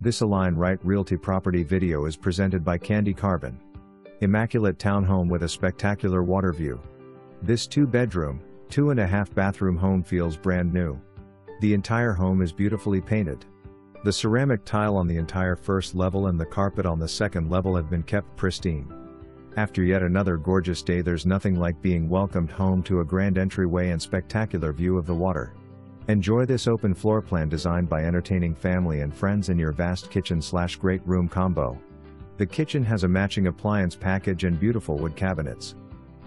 This Align Right Realty property video is presented by Kandi Karban. Immaculate townhome with a spectacular water view. This two bedroom, two and a half bathroom home feels brand new. The entire home is beautifully painted. The ceramic tile on the entire first level and the carpet on the second level have been kept pristine. After yet another gorgeous day there's nothing like being welcomed home to a grand entryway and spectacular view of the water. Enjoy this open floor plan designed by entertaining family and friends in your vast kitchen slash great room combo. The kitchen has a matching appliance package and beautiful wood cabinets.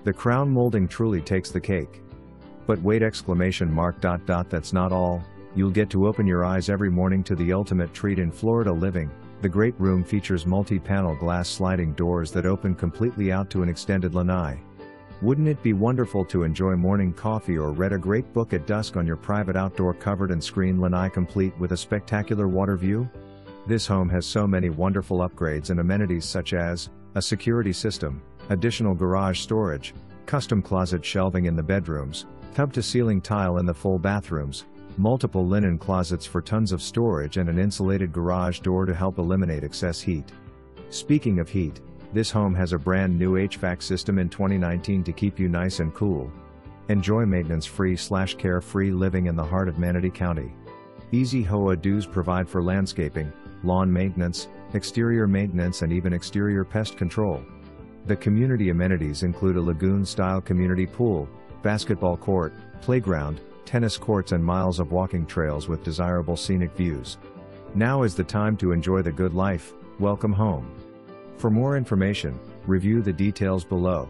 The crown molding truly takes the cake. But wait exclamation mark dot dot that's not all, you'll get to open your eyes every morning to the ultimate treat in Florida living. The great room features multi-panel glass sliding doors that open completely out to an extended lanai. Wouldn't it be wonderful to enjoy morning coffee or read a great book at dusk on your private outdoor covered and screened lanai complete with a spectacular water view? This home has so many wonderful upgrades and amenities such as a security system, additional garage storage, custom closet shelving in the bedrooms, tub to ceiling tile in the full bathrooms, multiple linen closets for tons of storage and an insulated garage door to help eliminate excess heat. Speaking of heat, this home has a brand new HVAC system in 2019 to keep you nice and cool. Enjoy maintenance-free slash care-free living in the heart of Manatee County. Easy HOA dues provide for landscaping, lawn maintenance, exterior maintenance and even exterior pest control. The community amenities include a lagoon-style community pool, basketball court, playground, tennis courts and miles of walking trails with desirable scenic views. Now is the time to enjoy the good life, welcome home. For more information, review the details below.